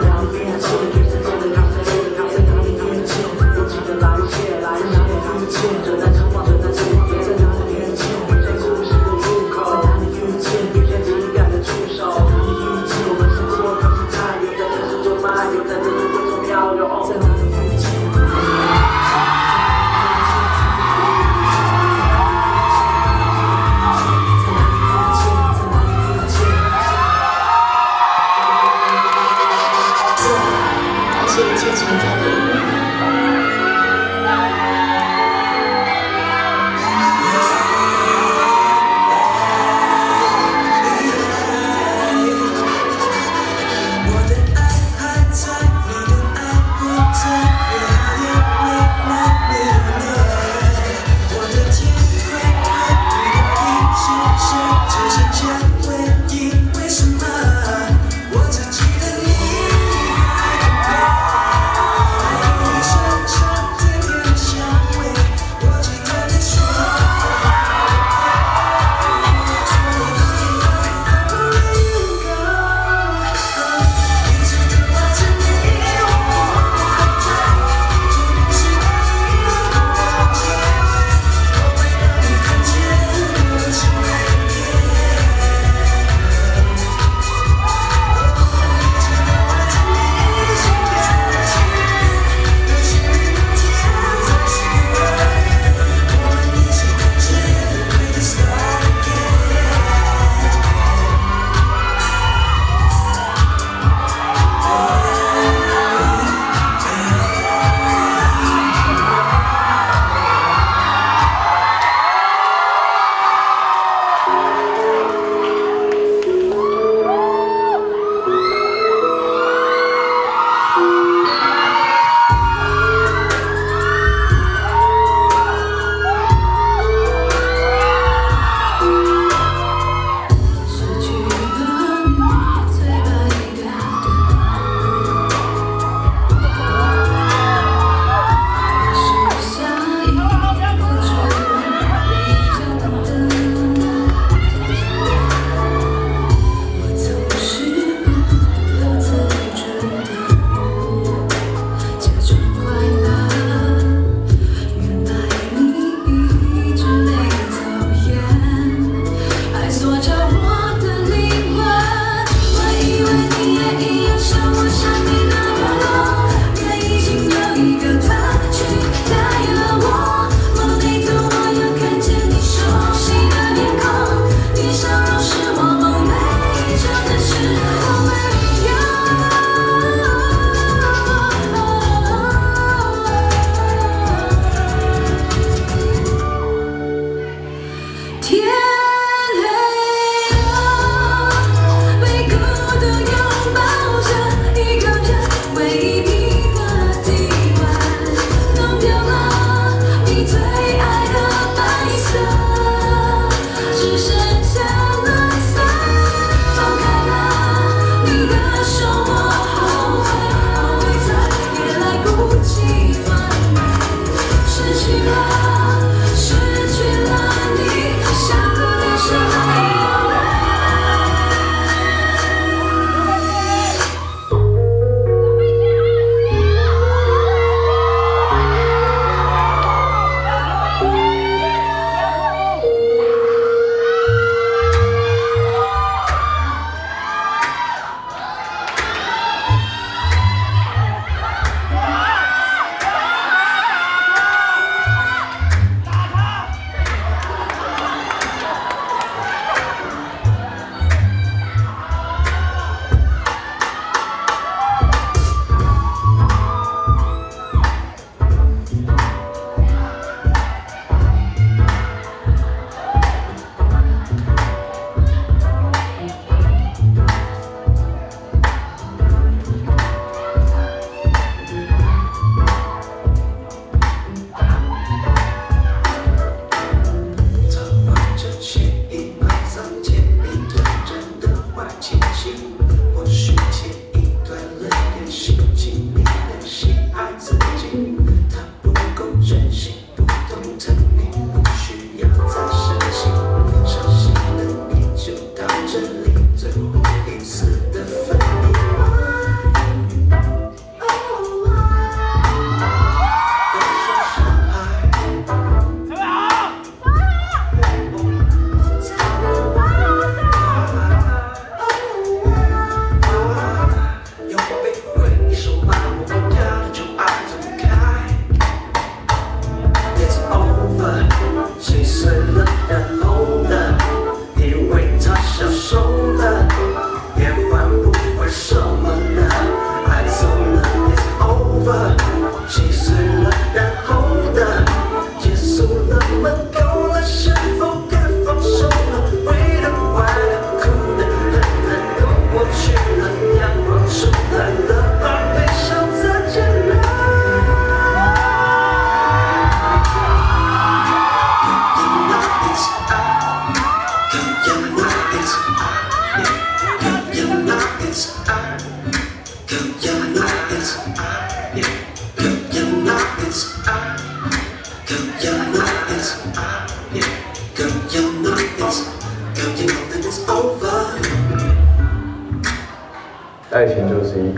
around me, I should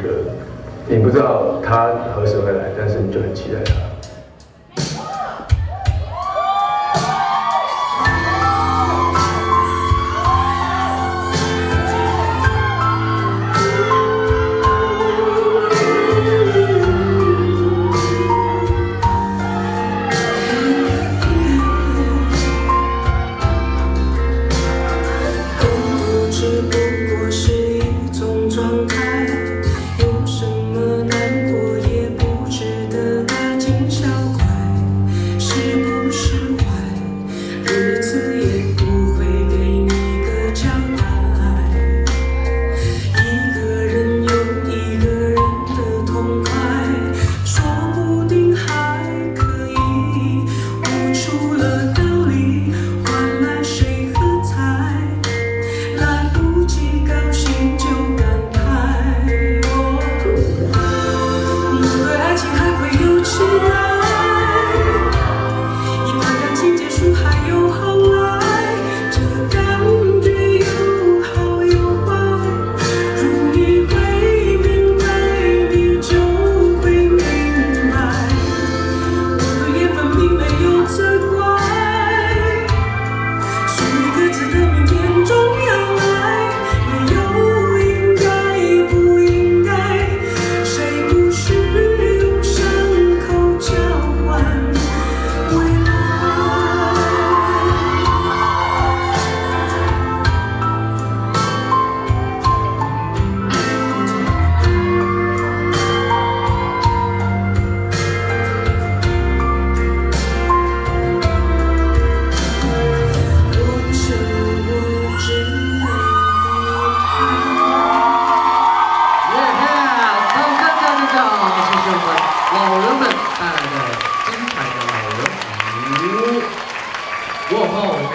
呃，你不知道他何时会来，但是你就很期待他。